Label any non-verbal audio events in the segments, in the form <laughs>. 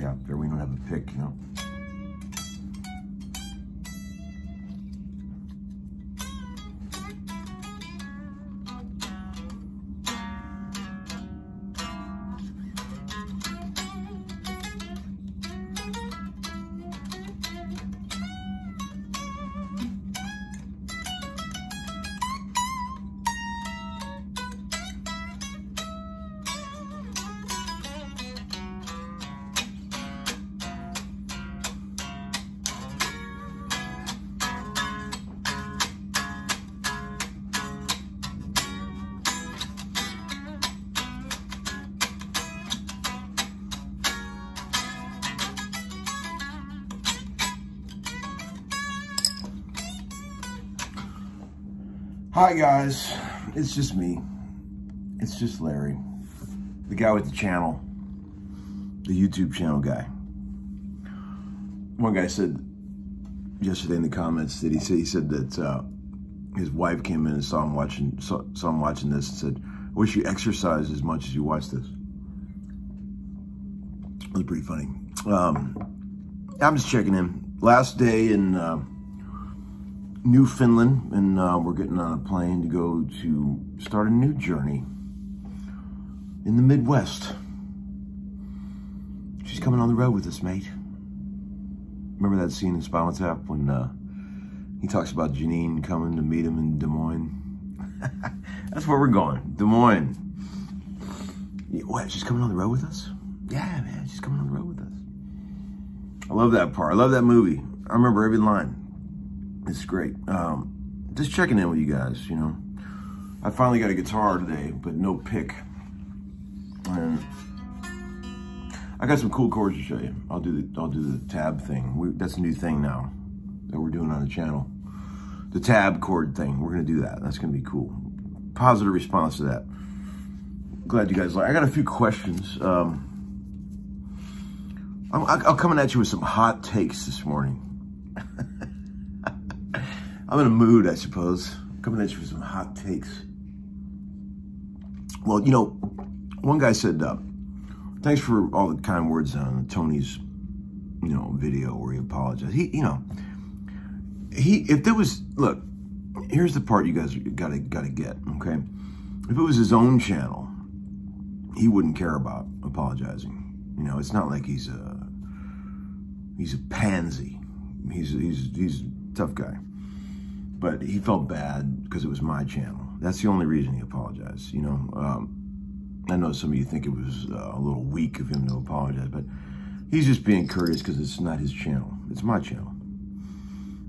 cap. We don't have a pick, you know. Hi guys, it's just me. It's just Larry, the guy with the channel, the YouTube channel guy. One guy said yesterday in the comments that he said he said that uh, his wife came in and saw him watching saw, saw him watching this and said, "I wish you exercised as much as you watch this." It was pretty funny. Um, I'm just checking in. Last day in. Uh, Newfoundland, and uh, we're getting on a plane to go to start a new journey in the Midwest. She's coming on the road with us, mate. Remember that scene in Spinal Tap when uh, he talks about Jeanine coming to meet him in Des Moines? <laughs> That's where we're going, Des Moines. What, she's coming on the road with us? Yeah, man, she's coming on the road with us. I love that part. I love that movie. I remember every line. It's great. Um, just checking in with you guys, you know. I finally got a guitar today, but no pick. And I got some cool chords to show you. I'll do the I'll do the tab thing. We, that's a new thing now that we're doing on the channel. The tab chord thing. We're gonna do that. That's gonna be cool. Positive response to that. Glad you guys like. I got a few questions. Um, I'm, I'm coming at you with some hot takes this morning. <laughs> I'm in a mood, I suppose. Coming at you with some hot takes. Well, you know, one guy said, uh, thanks for all the kind words on Tony's, you know, video where he apologized. He, you know, he, if there was, look, here's the part you guys gotta, gotta get, okay? If it was his own channel, he wouldn't care about apologizing. You know, it's not like he's a, he's a pansy. He's, he's, he's a tough guy but he felt bad because it was my channel. That's the only reason he apologized. You know, um, I know some of you think it was uh, a little weak of him to apologize, but he's just being courteous because it's not his channel. It's my channel.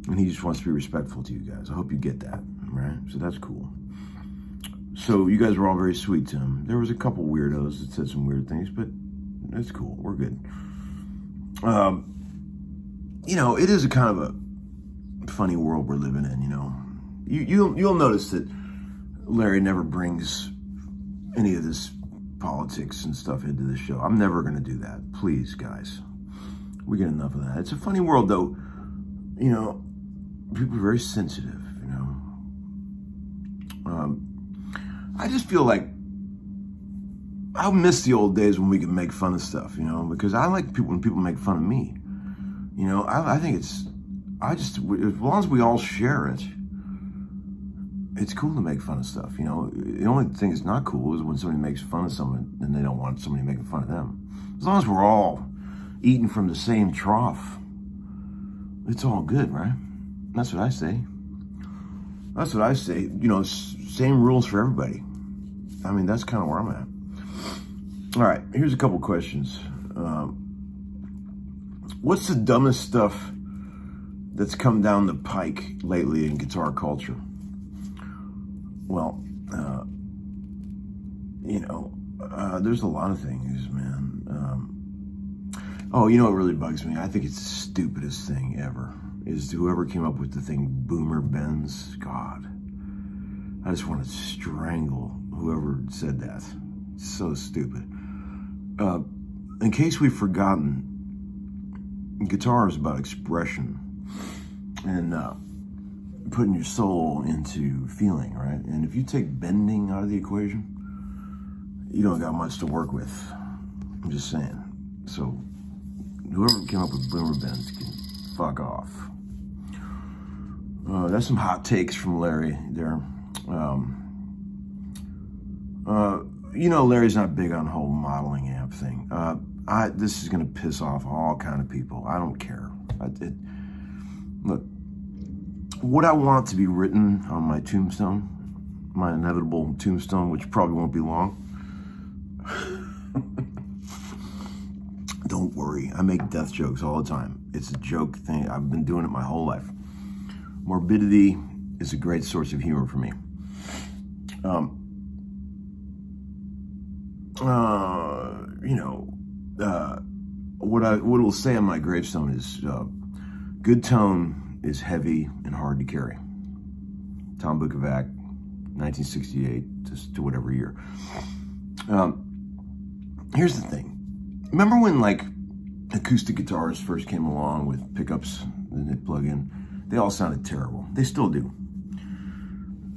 And he just wants to be respectful to you guys. I hope you get that, right? So that's cool. So you guys were all very sweet to him. There was a couple weirdos that said some weird things, but it's cool. We're good. Um, you know, it is a kind of a funny world we're living in, you know. You, you'll, you'll notice that Larry never brings any of this politics and stuff into the show. I'm never going to do that. Please, guys. We get enough of that. It's a funny world, though. You know, people are very sensitive, you know. Um, I just feel like I miss the old days when we could make fun of stuff, you know, because I like people when people make fun of me. You know, I, I think it's I just, as long as we all share it, it's cool to make fun of stuff. You know, the only thing that's not cool is when somebody makes fun of someone and they don't want somebody making fun of them. As long as we're all eating from the same trough, it's all good, right? That's what I say. That's what I say. You know, same rules for everybody. I mean, that's kind of where I'm at. All right, here's a couple questions. Um, what's the dumbest stuff that's come down the pike lately in guitar culture? Well, uh, you know, uh, there's a lot of things, man. Um, oh, you know what really bugs me? I think it's the stupidest thing ever is whoever came up with the thing Boomer Bends. God, I just want to strangle whoever said that. It's so stupid. Uh, in case we've forgotten, guitar is about expression and uh, putting your soul into feeling, right? And if you take bending out of the equation, you don't got much to work with. I'm just saying. So Whoever came up with boomer bends can fuck off. Uh, that's some hot takes from Larry there. Um, uh, you know, Larry's not big on whole modeling amp thing. Uh, I, this is going to piss off all kind of people. I don't care. I, it, look, what I want to be written on my tombstone, my inevitable tombstone, which probably won't be long. <laughs> don't worry. I make death jokes all the time. It's a joke thing. I've been doing it my whole life. Morbidity is a great source of humor for me. Um, uh, you know, uh, what I what will say on my gravestone is uh, good tone is heavy and hard to carry. Tom Bukovac, 1968 to, to whatever year. Um, here's the thing. Remember when like acoustic guitars first came along with pickups that plug in? They all sounded terrible. They still do.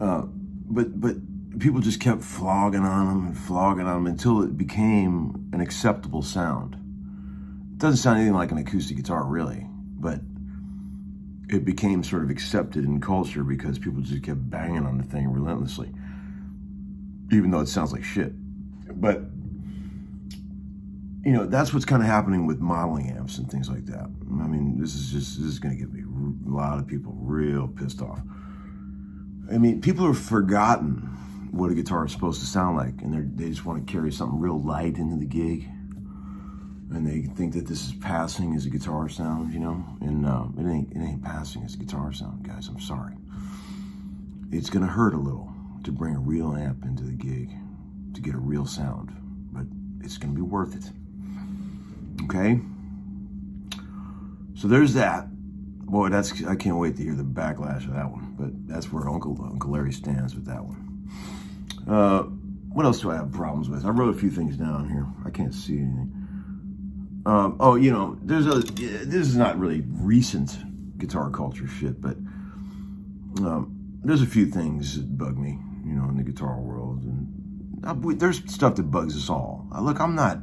Uh, but but people just kept flogging on them and flogging on them until it became an acceptable sound. It doesn't sound anything like an acoustic guitar, really, but it became sort of accepted in culture because people just kept banging on the thing relentlessly, even though it sounds like shit. But, you know, that's what's kind of happening with modeling amps and things like that. I mean, this is just, this is going to get me a lot of people real pissed off. I mean, people have forgotten what a guitar is supposed to sound like, and they just want to carry something real light into the gig, and they think that this is passing as a guitar sound, you know, and uh, it ain't it ain't passing as a guitar sound, guys. I'm sorry. It's gonna hurt a little to bring a real amp into the gig to get a real sound, but it's gonna be worth it. Okay. So there's that. Boy, that's I can't wait to hear the backlash of that one. But that's where Uncle Uncle Larry stands with that one. Uh, what else do I have problems with? I wrote a few things down here. I can't see anything. Um, oh, you know, there's a, this is not really recent guitar culture shit, but um, there's a few things that bug me, you know, in the guitar world. And I, there's stuff that bugs us all. look, I'm not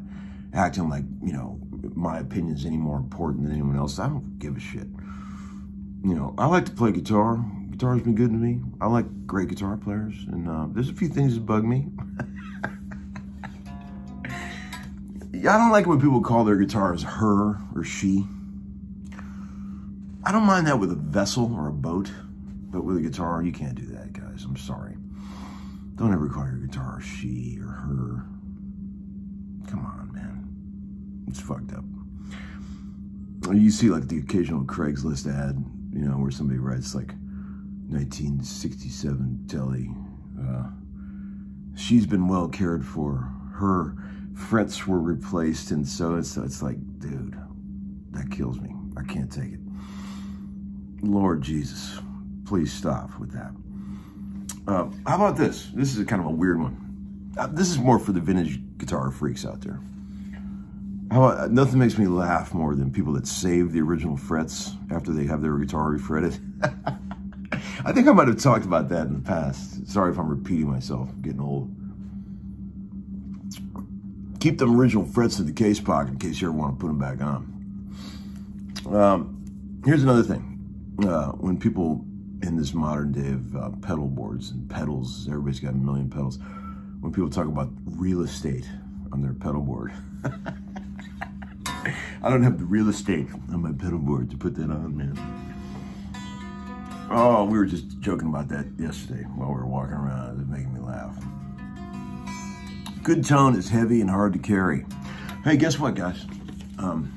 acting like, you know, my opinion is any more important than anyone else. I don't give a shit. You know, I like to play guitar guitar's been good to me. I like great guitar players, and uh, there's a few things that bug me. <laughs> I don't like when people call their guitars her or she. I don't mind that with a vessel or a boat, but with a guitar, you can't do that, guys. I'm sorry. Don't ever call your guitar she or her. Come on, man. It's fucked up. You see like the occasional Craigslist ad, you know, where somebody writes like, 1967 Telly. Uh, she's been well cared for. Her frets were replaced, and so it's, it's like, dude, that kills me. I can't take it. Lord Jesus, please stop with that. Uh, how about this? This is kind of a weird one. Uh, this is more for the vintage guitar freaks out there. How about, uh, nothing makes me laugh more than people that save the original frets after they have their guitar refretted. <laughs> I think I might have talked about that in the past. Sorry if I'm repeating myself. I'm getting old. Keep them original frets in the case pocket in case you ever want to put them back on. Um, here's another thing. Uh, when people in this modern day of uh, pedal boards and pedals, everybody's got a million pedals. When people talk about real estate on their pedal board, <laughs> I don't have the real estate on my pedal board to put that on, man. Oh, we were just joking about that yesterday while we were walking around. It was making me laugh. Good tone is heavy and hard to carry. Hey, guess what, guys? Um,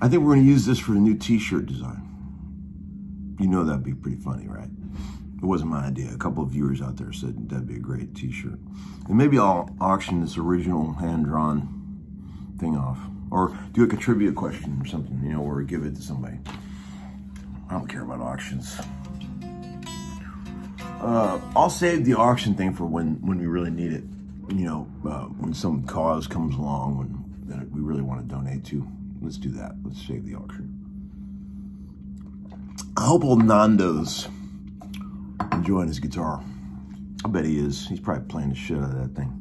I think we're going to use this for a new t-shirt design. You know that'd be pretty funny, right? It wasn't my idea. A couple of viewers out there said that'd be a great t-shirt. And maybe I'll auction this original hand-drawn thing off. Or do a trivia question or something, you know, or give it to somebody. I don't care about auctions. Uh, I'll save the auction thing for when, when we really need it. You know, uh, when some cause comes along when that we really want to donate to. Let's do that. Let's save the auction. I hope old Nando's enjoying his guitar. I bet he is. He's probably playing the shit out of that thing.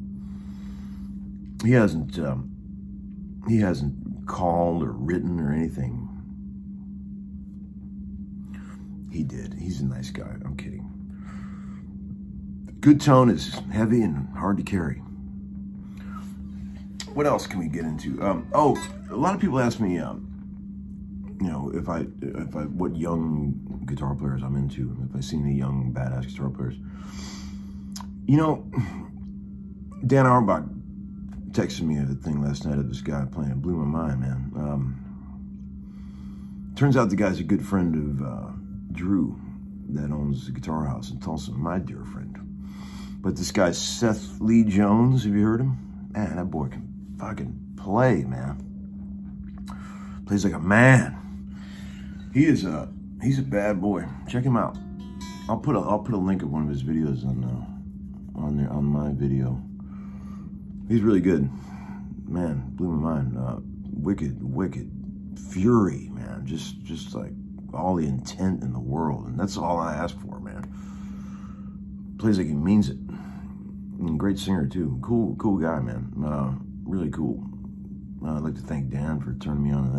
He hasn't, um, he hasn't called or written or anything. He did. He's a nice guy. I'm kidding. Good tone is heavy and hard to carry. What else can we get into? Um, oh, a lot of people ask me, um, you know, if I, if I, what young guitar players I'm into, if I see any young badass guitar players. You know, Dan Auerbach texted me a thing last night of this guy playing. It blew my mind, man. Um, turns out the guy's a good friend of uh, Drew that owns the Guitar House in Tulsa, my dear friend. But this guy, Seth Lee Jones, have you heard him? Man, that boy can fucking play, man. Plays like a man. He is a, he's a bad boy. Check him out. I'll put a, I'll put a link of one of his videos on, uh, on there, on my video. He's really good. Man, blew my mind. Uh, wicked, wicked fury, man. Just, just like all the intent in the world. And that's all I ask for, man. Plays like he means it. Great singer, too. Cool, cool guy, man. Uh, really cool. Uh, I'd like to thank Dan for turning me on to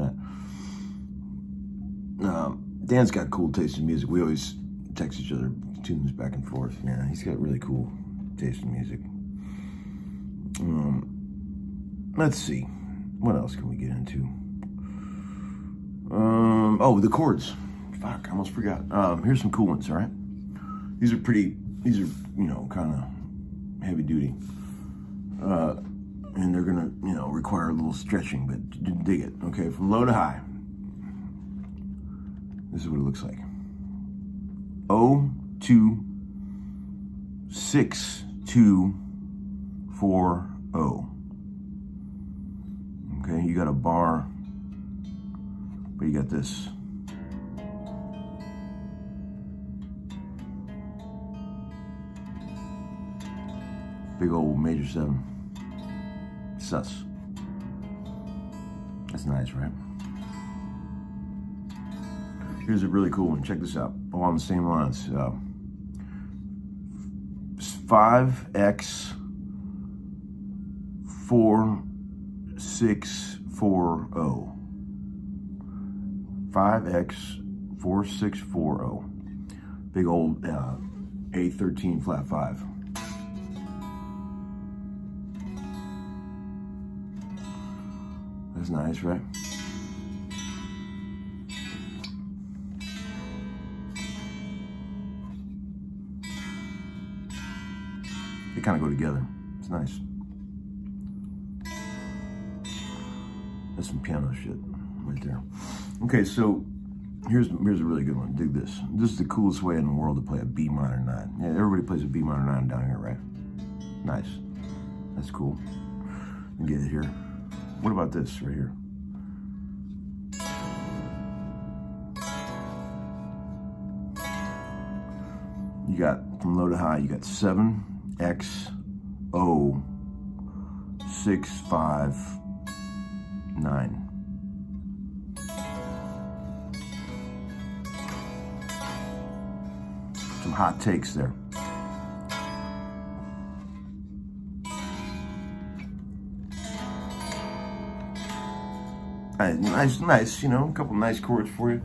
that. Uh, Dan's got cool taste in music. We always text each other tunes back and forth. Yeah, he's got really cool taste in music. Um, let's see. What else can we get into? Um, oh, the chords. Fuck, I almost forgot. Um, here's some cool ones, all right? These are pretty, these are, you know, kind of heavy duty. Uh, and they're gonna, you know, require a little stretching, but dig it. Okay, from low to high. This is what it looks like. O two six two four O. Okay, you got a bar, but you got this. Big old major seven. Sus. That's nice, right? Here's a really cool one. Check this out. Along the same lines. Uh, 5X 4640. 5X 4640. Big old uh, A13 flat 5. That's nice, right? They kind of go together. It's nice. That's some piano shit right there. Okay, so here's here's a really good one. Dig this. This is the coolest way in the world to play a B minor nine. Yeah, everybody plays a B minor nine down here, right? Nice. That's cool. Get it here. What about this right here? You got from low to high, you got 7, X, O, 6, 5, 9. Some hot takes there. Nice, nice, you know, a couple nice chords for you.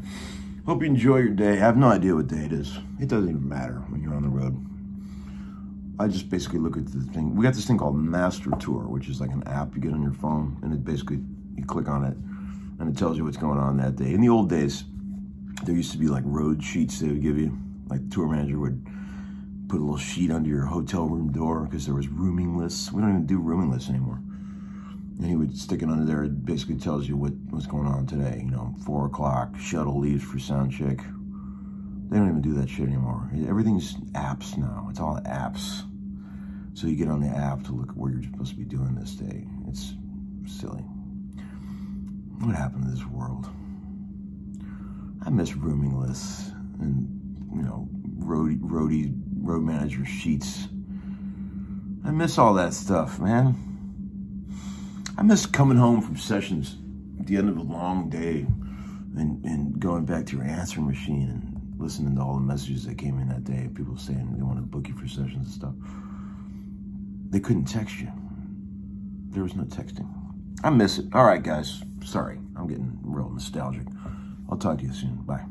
Hope you enjoy your day. I have no idea what day it is. It doesn't even matter when you're on the road. I just basically look at the thing. We got this thing called Master Tour, which is like an app you get on your phone, and it basically, you click on it, and it tells you what's going on that day. In the old days, there used to be like road sheets they would give you. Like the tour manager would put a little sheet under your hotel room door because there was rooming lists. We don't even do rooming lists anymore. And he would stick it under there. It basically tells you what, what's going on today. You know, 4 o'clock, shuttle leaves for sound check. They don't even do that shit anymore. Everything's apps now. It's all apps. So you get on the app to look at what you're supposed to be doing this day. It's silly. What happened to this world? I miss rooming lists and, you know, road, roadie, road manager sheets. I miss all that stuff, man. I miss coming home from sessions at the end of a long day and, and going back to your answering machine and listening to all the messages that came in that day. People saying they want to book you for sessions and stuff. They couldn't text you. There was no texting. I miss it. All right, guys. Sorry, I'm getting real nostalgic. I'll talk to you soon. Bye.